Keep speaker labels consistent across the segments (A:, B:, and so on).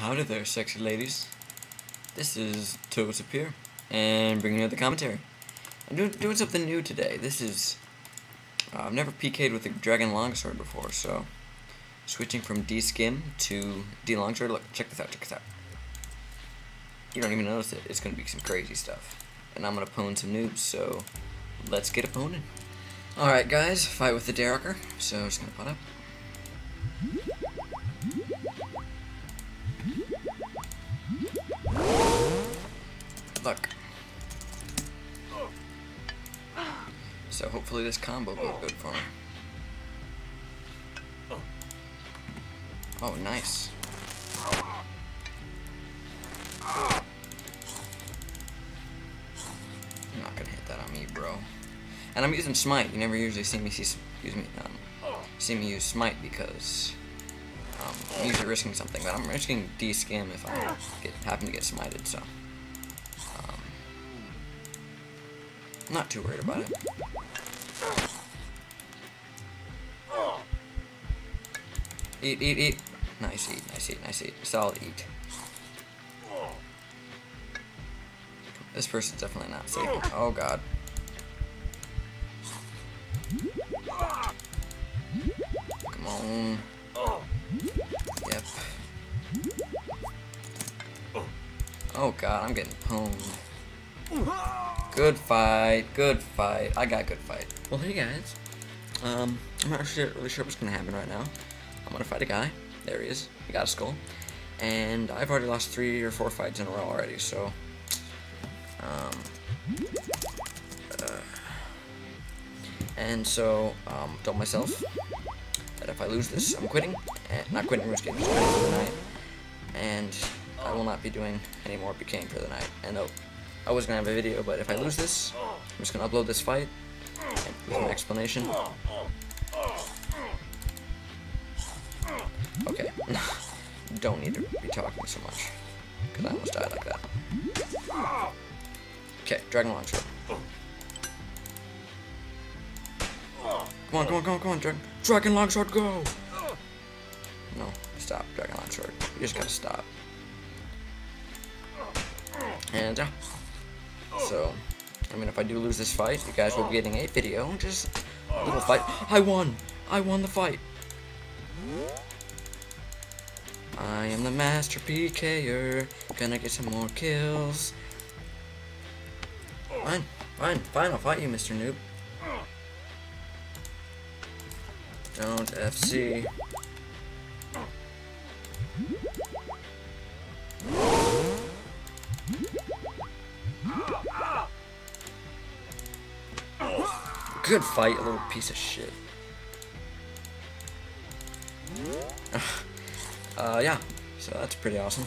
A: Howdy there, sexy ladies. This is Toes Appear, and bringing you the commentary. I'm doing, doing something new today. This is... Uh, I've never PK'd with a Dragon Longsword before, so... Switching from D-Skim to D-Longsword. Look, check this out, check this out. You don't even notice it. It's going to be some crazy stuff. And I'm going to pwn some noobs, so... Let's get a poning. Alright, guys. Fight with the Derocker. So, I'm just going to put up. So hopefully this combo goes good for me. Oh, nice. I'm not gonna hit that on me, bro. And I'm using Smite. You never usually see me see, excuse me, um, see me use Smite because um, I'm usually risking something, but I'm risking D-Skim if I get, happen to get smited, so. Not too worried about it. Eat, eat, eat. Nice eat, nice eat, nice eat. Solid eat. This person's definitely not safe. Oh god. Come on. Yep. Oh god, I'm getting pwned. Good fight. Good fight. I got good fight. Well, hey guys. Um, I'm not sure, really sure what's gonna happen right now. I'm gonna fight a guy. There he is. He got a skull. And I've already lost three or four fights in a row already, so... Um... Uh, and so, um, told myself that if I lose this, I'm quitting. And, not quitting RuneScape, just quitting for the night. And I will not be doing any more PKing for the night. And oh, I was gonna have a video, but if I lose this, I'm just gonna upload this fight with an explanation. Okay, don't need to be talking so much, because I almost died like that. Okay, Dragon Launcher. Come on, come on, come on, come on, Dragon, Dragon Longsword, go! No, stop, Dragon Longsword. You just gotta stop. And, uh, so, I mean, if I do lose this fight, you guys will be getting a video, just a little fight. I won! I won the fight! I am the master PKer, gonna get some more kills. Fine, fine, fine, I'll fight you, Mr. Noob. Don't FC. Good fight, a little piece of shit. uh, yeah, so that's pretty awesome.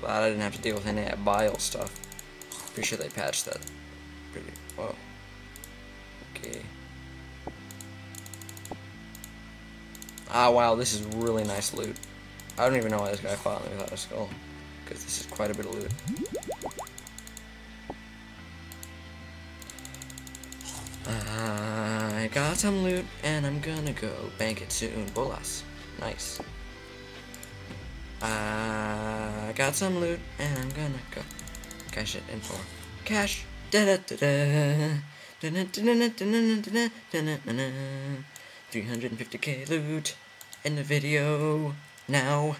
A: Glad I didn't have to deal with any of that bile stuff. Pretty sure they patched that. Pretty, whoa. Okay. Ah, wow, this is really nice loot. I don't even know why this guy fought me without a skull. Because this is quite a bit of loot. I got some loot and I'm gonna go bank it soon. Bolas. Nice. Uh, I got some loot and I'm gonna go cash it in for cash. Da da da da. 350k loot in the video now.